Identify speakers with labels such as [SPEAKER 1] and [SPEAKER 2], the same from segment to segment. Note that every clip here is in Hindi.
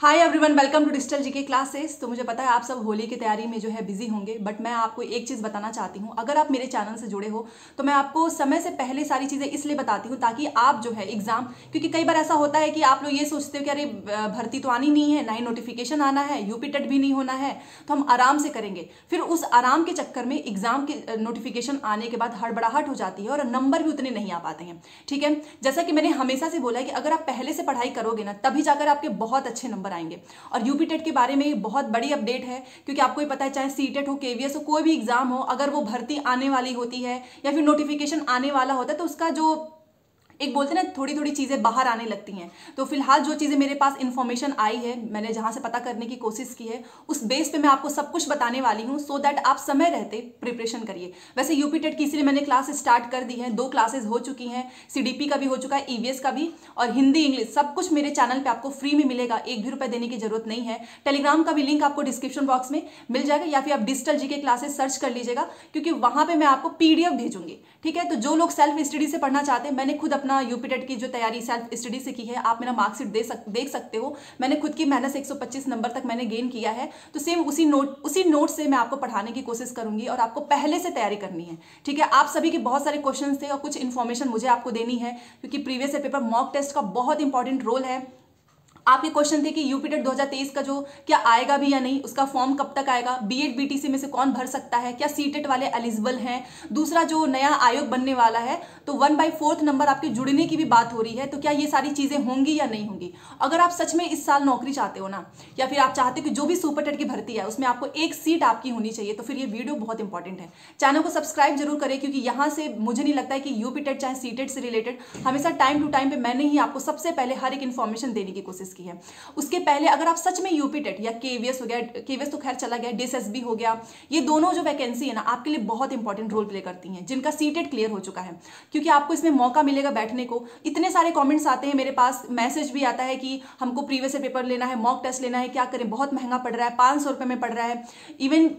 [SPEAKER 1] Hi everyone welcome to digital GK classes तो मुझे पता है आप सब होली की तैयारी में जो है बिज़ी होंगे बट मैं आपको एक चीज़ बताना चाहती हूँ। अगर आप मेरे चैनल से जुड़े हो तो मैं आपको समय से पहले सारी चीज़ें इसलिए बताती हूँ ताकि आप जो है एग्ज़ाम क्योंकि कई बार ऐसा होता है कि आप लोग ये सोचते हो कि अरे भर्ती तो आनी नहीं है, ना ही नोटिफिकेशन आना है यूपी टेट भी नहीं होना है तो हम आराम से करेंगे। फिर उस आराम के चक्कर में एग्ज़ाम के नोटिफिकेशन आने के बाद हड़बड़ाहट हो जाती है और नंबर भी उतने नहीं आ पाते हैं। ठीक है? जैसा कि मैंने हमेशा से बोला है कि अगर आप पहले से पढ़ाई करोगे ना, तभी जाकर आपके बहुत अच्छे नंबर आएँगे। और यूपी टेट के बारे में बहुत बड़ी अपडेट है, क्योंकि आपको ही पता है, चाहे सी टेट हो केवीएस हो, कोई भी एग्ज़ाम हो, अगर वो भर्ती आने वाली होती है या फिर नोटिफिकेशन आने वाला होता है तो उसका जो एक बोलते हैं ना थोड़ी थोड़ी चीज़ें बाहर आने लगती हैं। तो फ़िलहाल जो चीज़ें मेरे पास इन्फॉर्मेशन आई है, मैंने जहाँ से पता करने की कोशिश की है, उस बेस पे मैं आपको सब कुछ बताने वाली हूँ सो दैट आप समय रहते प्रिपरेशन करिए। वैसे यूपी टेट की इसलिए मैंने क्लास स्टार्ट कर दी है, दो क्लासेज हो चुकी हैं सीडीपी का भी हो चुका है ईवीएस का भी, और हिंदी इंग्लिश सब कुछ मेरे चैनल पर आपको फ्री में मिलेगा, एक भी रुपये देने की ज़रूरत नहीं है। टेलीग्राम का भी लिंक आपको डिस्क्रिप्शन बॉक्स में मिल जाएगा, या फिर आप digital G K classes search कर लीजिएगा, क्योंकि वहाँ पर मैं आपको पीडीएफ भेजूँगी, ठीक है? तो जो लोग सेल्फ स्टडी से पढ़ना चाहते हैं, मैंने खुद अपना यूपी टेट की जो तैयारी सेल्फ स्टडी से की है, आप मेरा मार्कशीट दे सक, देख सकते हो। मैंने खुद की मेहनत से 125 नंबर तक मैंने गेन किया है। तो सेम उसी नोट उसी नोट से मैं आपको पढ़ाने की कोशिश करूँगी और आपको पहले से तैयारी करनी है। ठीक है? आप सभी के बहुत सारे क्वेश्चन थे और कुछ इन्फॉर्मेशन मुझे आपको देनी है, क्योंकि प्रीवियस पेपर मॉक टेस्ट का बहुत इंपॉर्टेंट रोल है। आपके क्वेश्चन थे कि यूपी टेट 2023 का जो, क्या आएगा भी या नहीं, उसका फॉर्म कब तक आएगा? बीएड बीटीसी में से कौन भर सकता है? क्या सीटेट वाले एलिजिबल हैं? दूसरा जो नया आयोग बनने वाला है तो वन बाई फोर्थ नंबर आपके जुड़ने की भी बात हो रही है तो क्या ये सारी चीज़ें होंगी या नहीं होंगी? अगर आप सच में इस साल नौकरी चाहते हो ना, या फिर आप चाहते हो कि जो भी सुपर टेट की भर्ती है, उसमें आपको एक सीट आपकी होनी चाहिए तो फिर ये वीडियो बहुत इंपॉर्टेंट है। चैनल को सब्सक्राइब ज़रूर करें, क्योंकि यहाँ से मुझे नहीं लगता है कि यूपी टेट चाहे सीटेट से रिलेटेड हमेशा टाइम टू टाइम पे मैंने ही आपको सबसे पहले हर एक इन्फॉर्मेशन देने की कोशिश की है। उसके पहले अगर आप सच में यूपी टेट या केवीएस हो गया, केवीएस तो खैर चला गया, डीएसएसबी हो गया, ये दोनों जो वैकेंसी है ना, आपके लिए बहुत इंपॉर्टेंट रोल प्ले करती हैं, जिनका सीटेट क्लियर हो चुका है। क्योंकि आपको इसमें मौका मिलेगा बैठने को। इतने सारे कॉमेंट्स आते हैं मेरे पास मैसेज भी आता है कि हमको प्रीवियस पेपर लेना है मॉक टेस्ट लेना है, क्या करें, बहुत महँगा पड़ रहा है, पाँच सौ में पड़ रहा है। इवन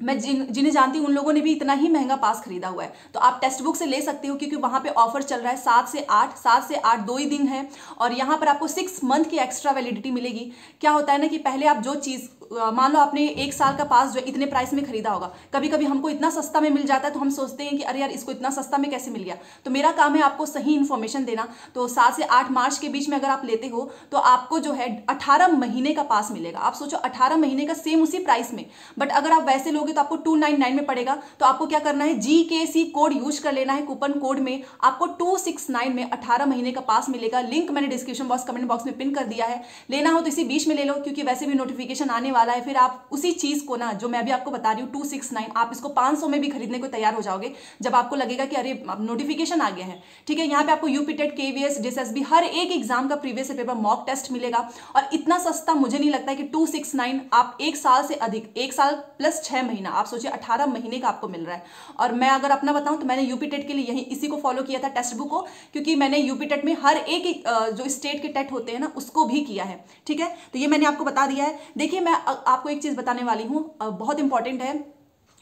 [SPEAKER 1] मैं जिन जिन्हें जानती हूँ उन लोगों ने भी इतना ही महँगा पास खरीदा हुआ है। तो आप टेक्स्ट बुक से ले सकती हो क्योंकि वहाँ पे ऑफ़र चल रहा है सात से आठ सात से आठ दो ही दिन है और यहाँ पर आपको सिक्स मंथ की एक्स्ट्रा वैलिडिटी मिलेगी। क्या होता है ना कि पहले आप जो चीज़ मान लो आपने एक साल का पास जो इतने प्राइस में खरीदा होगा। कभी कभी हमको इतना सस्ता में मिल जाता है तो हम सोचते हैं कि अरे यार, इसको इतना सस्ता में कैसे मिल गया? तो मेरा काम है आपको सही इन्फॉर्मेशन देना। तो सात से आठ मार्च के बीच में अगर आप लेते हो तो आपको जो है अठारह महीने का पास मिलेगा। आप सोचो अठारह महीने का सेम उसी प्राइस में। बट अगर आप वैसे लोगे तो आपको टू नाइन नाइन में पड़ेगा। तो आपको क्या करना है? जी सी कोड यूज़ कर लेना है कूपन कोड में। आपको टू सिक्स नाइन में अठारह महीने का पास मिलेगा। लिंक मैंने डिस्क्रिप्शन बॉक्स कमेंट बॉक्स में पिन कर दिया है। लेना हो तो इसी बीच में ले लो, क्योंकि वैसे भी नोटिफिकेशन आने वाला है, फिर आप उसी चीज़ को ना, जो मैं अभी आपको बता रही हूँ टू सिक्स नाइन आप इसको पाँच सौ में भी खरीदने को तैयार हो जाओगे, जब आपको लगेगा कि अरे नोटिफिकेशन आ गया है। ठीक है, यहाँ पे आपको यूपी टेट केवीएस डिसएसबी हर एक एग्ज़ाम का प्रीवियस पेपर मॉक टेस्ट मिलेगा। और इतना सस्ता मुझे नहीं लगता है कि टू सिक्स नाइन आप एक साल से अधिक, एक साल प्लस छह महीना, आप सोचिए, अठारह महीने का आपको मिल रहा है। और मैं अगर अपना बताऊँ तो मैंने यूपी टेट के लिए यही इसी को फॉलो किया था टेक्स्ट बुक को, क्योंकि मैंने यूपी टेट में हर एक जो स्टेट के टेट होते हैं ना, उसको भी किया है। ठीक है तो ये मैंने आपको बता दिया है। देखिए, मैं आपको एक चीज़ बताने वाली हूँ बहुत इंपॉर्टेंट है।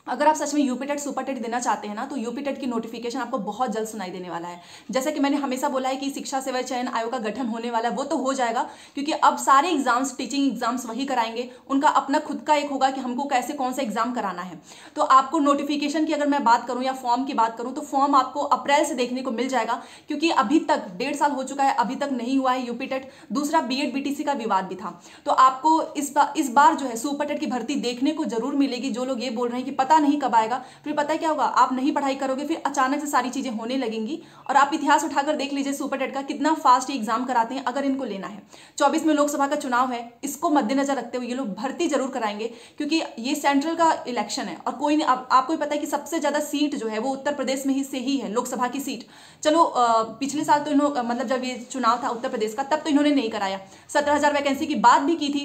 [SPEAKER 1] अगर आप सच में यूपी टेट, सुपर टेट देना चाहते हैं ना तो यूपी टेट की नोटिफिकेशन आपको बहुत जल्द सुनाई देने वाला है। जैसा कि मैंने हमेशा बोला है कि शिक्षा, सेवा, चयन आयोग का गठन होने वाला है, वो तो हो जाएगा, क्योंकि अब सारे एग्ज़ाम्स टीचिंग एग्ज़ाम्स वही कराएँगे। उनका अपना खुद का एक होगा कि हमको कैसे, कौन सा एग्ज़ाम कराना है। तो आपको नोटिफिकेशन की अगर मैं बात करूँ या फॉर्म की बात करूँ तो फॉर्म आपको अप्रैल से देखने को मिल जाएगा, क्योंकि अभी तक, डेढ़ साल हो चुका है, अभी तक नहीं हुआ है यूपी टेट। दूसरा बी एड का विवाद भी था। तो आपको इस बार इस बार जो है, सुपर टेट की भर्ती देखने को ज़रूर मिलेगी, जो लोग ये बोल रहे हैं कि पता नहीं कब आएगा। फिर पता क्या होगा? आप नहीं पढ़ाई करोगे, फिर अचानक से सारी चीज़ें होने लगेंगी और आप इतिहास उठाकर देख लीजिए सुपर टेट का कितना फास्ट एग्ज़ाम कराते हैं अगर इनको लेना है। चौबीस में लोकसभा का चुनाव है, इसको मद्देनजर रखते हुए ये लोग भर्ती ज़रूर कराएँगे क्योंकि ये सेंट्रल का इलेक्शन है और कोई आपको पता है कि सबसे ज़्यादा सीट जो है वो उत्तर प्रदेश में ही से ही है, लोकसभा की सीट चलो पिछले साल तो इन्होंने मतलब जब ये चुनाव था उत्तर प्रदेश का, तब तो इन्होंने नहीं कराया। सत्रह वैकेंसी की बात भी की थी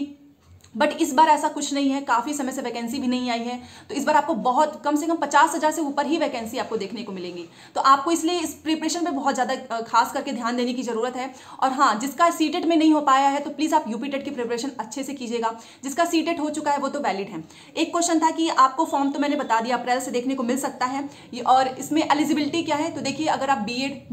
[SPEAKER 1] बट इस बार ऐसा कुछ नहीं है, काफ़ी समय से वैकेंसी भी नहीं आई है तो इस बार आपको बहुत, कम से कम पचास हज़ार से ऊपर ही वैकेंसी आपको देखने को मिलेंगी। तो आपको इसलिए इस प्रिपरेशन पे बहुत ज़्यादा खास करके ध्यान देने की ज़रूरत है। और हाँ जिसका सीटेट में नहीं हो पाया है तो प्लीज़ आप यूपीटेट की प्रिपरेशन अच्छे से कीजिएगा। जिसका सीटेट हो चुका है, वो तो वैलिड है। एक क्वेश्चन था कि आपको फॉर्म तो मैंने बता दिया, अप्रैल से देखने को मिल सकता है। और इसमें एलिजिबिलिटी क्या है? तो देखिए, अगर आप बी एड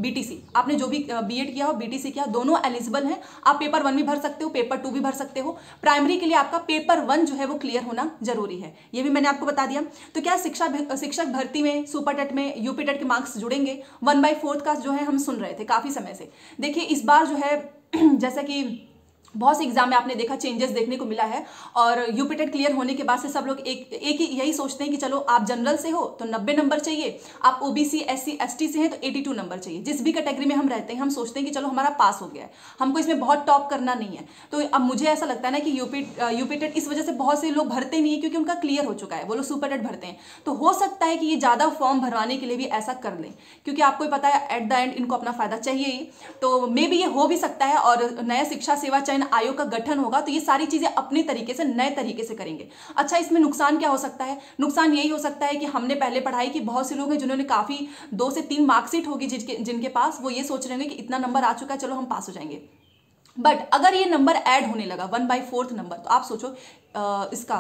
[SPEAKER 1] आपने जो भी बी किया हो बीटीसी किया, दोनों एलिजिबल हैं। आप पेपर वन भी भर सकते हो पेपर टू भी भर सकते हो। प्राइमरी के लिए आपका पेपर वन जो है वो क्लियर होना ज़रूरी है। ये भी मैंने आपको बता दिया। तो क्या शिक्षा शिक्षक भर्ती में सुपर टेट में यूपी टेट के मार्क्स जुड़ेंगे? वन बाई फोर्थ का जो है हम सुन रहे थे काफ़ी समय से। देखिए, इस बार जो है जैसा कि बहुत से एग्ज़ाम में आपने देखा चेंजेस देखने को मिला है और यूपीटेट क्लियर होने के बाद से सब लोग एक एक ही यही सोचते हैं कि चलो आप जनरल से हो तो 90 नंबर चाहिए, आप ओबीसी एससी एसटी से हैं तो 82 नंबर चाहिए। जिस भी कैटेगरी में हम रहते हैं, हम सोचते हैं कि चलो हमारा पास हो गया है। हमको इसमें बहुत टॉप करना नहीं है। तो अब मुझे ऐसा लगता है ना कि यूपी यूपीटेट इस वजह से बहुत से लोग भरते नहीं है क्योंकि उनका क्लियर हो चुका है। वो लोग सुपरटेट भरते हैं। तो हो सकता है कि ये ज़्यादा फॉर्म भरवाने के लिए भी ऐसा कर लें। क्योंकि आपको पता है एट द एंड इनको अपना फ़ायदा चाहिए ही। तो मे भी ये हो भी सकता है और नया शिक्षा सेवा चयन आयोग का गठन होगा तो ये सारी चीज़ें अपने तरीके से नए तरीके से करेंगे। अच्छा इसमें नुकसान क्या हो सकता है? नुकसान यही हो सकता है कि हमने पहले पढ़ाई की बहुत से लोग हैं जिन्होंने काफ़ी दो से तीन मार्क्सिट होगी जिनके जिनके पास वो ये सोच रहे होंगे कि इतना नंबर आ चुका है चलो हम पास हो जाएँगे। बट अगर ये नंबर ऐड होने लगा वन बाई फोर्थ नंबर तो आप सोचो आ, इसका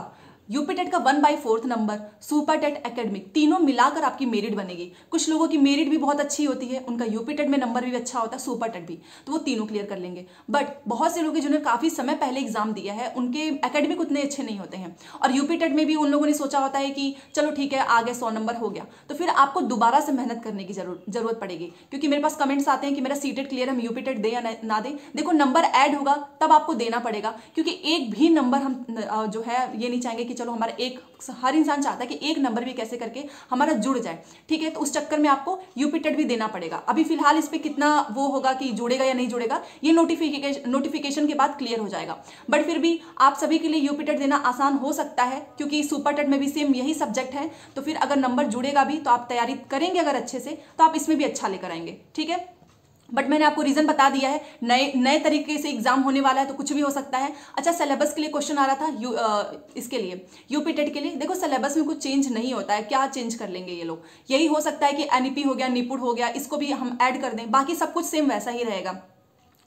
[SPEAKER 1] यूपीटेट का one by fourth number, super TET academic, तीनों मिलाकर आपकी मेरिट बनेगी। कुछ लोगों की मेरिट भी बहुत अच्छी होती है, उनका यूपीटेट में नंबर भी अच्छा होता है, सुपर टेट भी तो वो तीनों क्लियर कर लेंगे। बट बहुत से लोग जिन्होंने काफ़ी समय पहले एग्ज़ाम दिया है, उनके एकेडमिक उतने अच्छे नहीं होते हैं। और यूपीटेट में भी उन लोगों ने सोचा होता है कि चलो ठीक है, आगे सौ नंबर हो गया। तो फिर आपको दोबारा से मेहनत करने की ज़रूरत पड़ेगी, क्योंकि मेरे पास कमेंट्स आते हैं कि मेरा सीटेट क्लियर हम यूपीटेट दे या ना दे। देखो नंबर ऐड होगा, तब आपको देना पड़ेगा, क्योंकि एक भी नंबर हम जो है, ये नहीं चाहेंगे कि चलो हमारा एक, हर इंसान चाहता है कि एक नंबर भी कैसे करके हमारा जुड़ जाए। ठीक है? तो उस चक्कर में आपको यूपीटेट भी देना पड़ेगा। अभी फ़िलहाल इस पर कितना वो होगा कि जुड़ेगा या नहीं जुड़ेगा, ये नोटिफिकेशन नोटिफिकेशन के बाद क्लियर हो जाएगा। बट फिर भी आप सभी के लिए यूपीटेट देना आसान हो सकता है, क्योंकि सुपर टेट में भी सेम यही सब्जेक्ट है। तो फिर अगर नंबर जुड़ेगा भी तो आप तैयारी करेंगे अगर अच्छे से तो आप इसमें भी अच्छा लेकर आएँगे। ठीक है? बट मैंने आपको रीजन बता दिया है नए नए तरीके से एग्ज़ाम होने वाला है तो कुछ भी हो सकता है। अच्छा सिलेबस के लिए क्वेश्चन आ रहा था यू आ, इसके लिए यूपी टेट के लिए। देखो सिलेबस में कुछ चेंज नहीं होता है क्या चेंज कर लेंगे ये लोग? यही हो सकता है कि एनईपी हो गया निपुड़ हो गया इसको भी हम ऐड कर दें बाकी सब कुछ सेम वैसा ही रहेगा।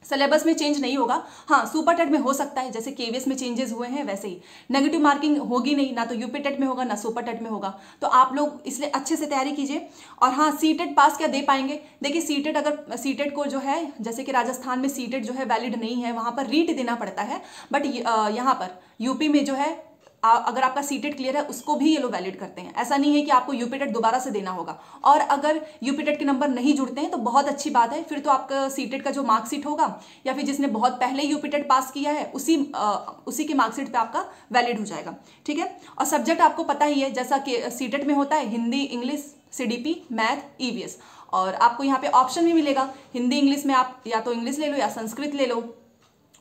[SPEAKER 1] सिलेबस में चेंज नहीं होगा। हाँ सुपर टेट में हो सकता है, जैसे केवीएस में चेंजेस हुए हैं, वैसे ही। नेगेटिव मार्किंग होगी नहीं, ना तो यूपी टेट में होगा, ना सुपर टेट में होगा। तो आप लोग इसलिए अच्छे से तैयारी कीजिए। और हाँ सी टेट पास क्या दे पाएँगे? देखिए, सी टेट अगर, सी टेट को जो है, जैसे कि राजस्थान में सी टेट जो है वैलिड नहीं है, वहाँ पर रीट देना पड़ता है। बट यहाँ पर, यूपी में जो है आ, अगर आपका सीटेट क्लियर है उसको भी ये लोग वैलिड करते हैं। ऐसा नहीं है कि आपको यूपीटेट दोबारा से देना होगा। और अगर यूपीटेट के नंबर नहीं जुड़ते हैं तो बहुत अच्छी बात है। फिर तो आपका सीटेट का जो मार्कशीट होगा या फिर जिसने बहुत पहले ईपीटेट पास किया है उसी आ, उसी के मार्कशीट पे आपका वैलिड हो जाएगा। ठीक है? और सब्जेक्ट आपको पता ही है जैसा कि सीटेट में होता है Hindi English CDP math EVS और आपको यहाँ पे ऑप्शन भी मिलेगा। हिंदी इंग्लिश में आप या तो इंग्लिश ले लो या संस्कृत ले लो।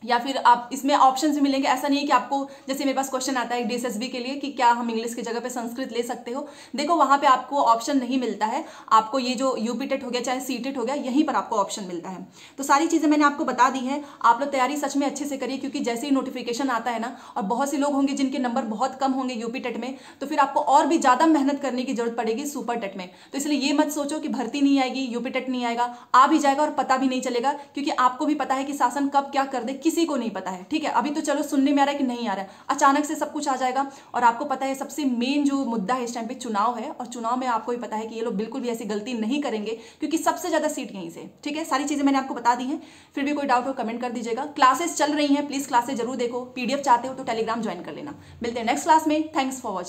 [SPEAKER 1] या फिर आप, इसमें ऑप्शन भी मिलेंगे। ऐसा नहीं है कि आपको, जैसे मेरे पास क्वेश्चन आता है डीएसएसबी के लिए कि क्या हम इंग्लिश की जगह पे संस्कृत ले सकते हो। देखो, वहाँ पे आपको ऑप्शन नहीं मिलता है। आपको ये जो यूपीटेट हो गया, चाहे सीटेट हो गया, यहीं पर आपको ऑप्शन मिलता है। तो सारी चीज़ें मैंने आपको बता दी है। आप लोग तैयारी सच में अच्छे से करिए, क्योंकि जैसे ही नोटिफिकेशन आता है ना, और बहुत से लोग होंगे जिनके नंबर बहुत कम होंगे यूपी टेट में तो फिर आपको और भी ज़्यादा मेहनत करने की ज़रूरत पड़ेगी सुपर टेट में। तो इसलिए ये मत सोचो कि भर्ती नहीं आएगी यूपी टेट नहीं आएगा। आ भी जाएगा और पता भी नहीं चलेगा, क्योंकि आपको भी पता है कि शासन कब क्या कर दे किसी को नहीं पता है, ठीक है? अभी तो चलो सुनने में आ रहा है कि नहीं आ रहा है। अचानक से सब कुछ आ जाएगा और आपको पता है, सबसे मेन जो मुद्दा है इस टाइम पे चुनाव है और चुनाव में आपको भी पता है कि ये लोग बिल्कुल भी ऐसी गलती नहीं करेंगे क्योंकि सबसे ज़्यादा सीट यहीं से, ठीक है? सारी चीज़ें मैंने आपको बता दी है। फिर भी कोई डाउट हो कमेंट कर दीजिएगा। क्लासेस चल रही हैं प्लीज़ क्लासेस ज़रूर देखो। पीडीएफ चाहते हो तो टेलीग्राम ज्वाइन कर लेना। मिलते हैं नेक्स्ट क्लास में। Thanks for watching